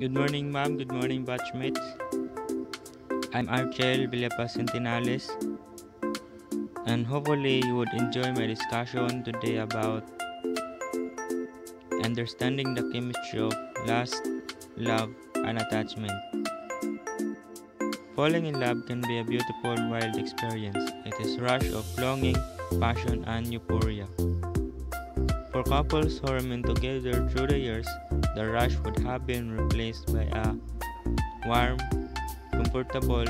Good morning, ma'am. Good morning, batchmates. I'm Argchel Villapa Centinales, and hopefully you would enjoy my discussion today about understanding the chemistry of lust, love, and attachment. Falling in love can be a beautiful, wild experience. It is rush of longing, passion, and euphoria. For couples who remain together through the years, the rush would have been replaced by a warm, comfortable,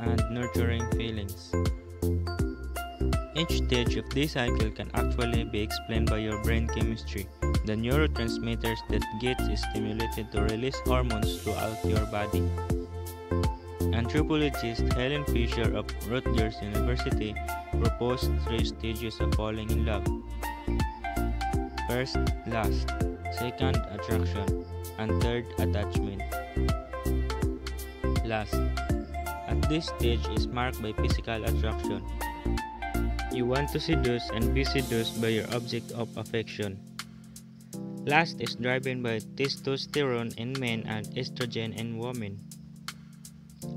and nurturing feelings. Each stage of this cycle can actually be explained by your brain chemistry, the neurotransmitters that get stimulated to release hormones throughout your body. Anthropologist Helen Fisher of Rutgers University proposed three stages of falling in love. First, lust, second, attraction, and third, attachment. Last, At this stage is marked by physical attraction. You want to seduce and be seduced by your object of affection. Last is driven by testosterone in men and estrogen in women.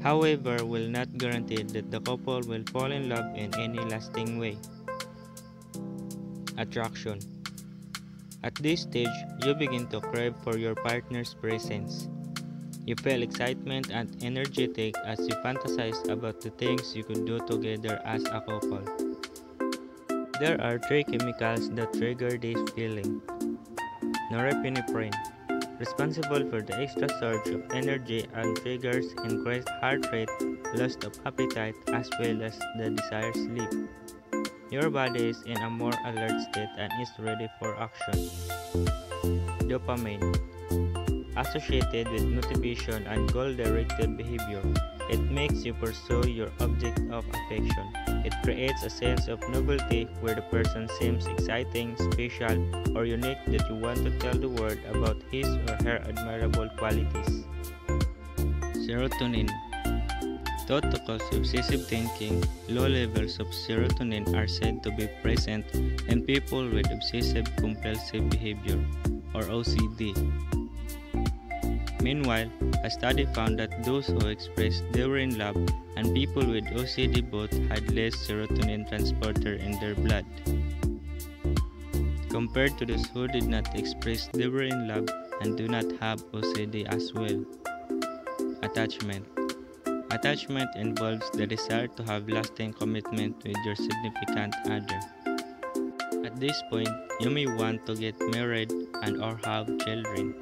However, will not guarantee that the couple will fall in love in any lasting way. Attraction At this stage, you begin to crave for your partner's presence. You feel excitement and energetic as you fantasize about the things you could do together as a couple. There are three chemicals that trigger this feeling. Norepinephrine, responsible for the extra surge of energy and triggers increased heart rate, loss of appetite, as well as the desired sleep. Your body is in a more alert state and is ready for action. Dopamine, associated with motivation and goal-directed behavior, it makes you pursue your object of affection. It creates a sense of novelty where the person seems exciting, special, or unique that you want to tell the world about his or her admirable qualities. Serotonin Thought to cause obsessive thinking, low levels of serotonin are said to be present in people with obsessive compulsive behavior, or OCD. Meanwhile, a study found that those who expressed they were in love and people with OCD both had less serotonin transporter in their blood. Compared to those who did not express they were in love and do not have OCD as well. Attachment Attachment involves the desire to have lasting commitment with your significant other. At this point, you may want to get married and or have children.